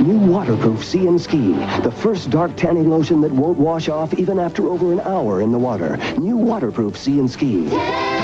new waterproof Sea and Ski, the first dark tanning lotion that won't wash off even after over an hour in the water. New waterproof Sea and Ski.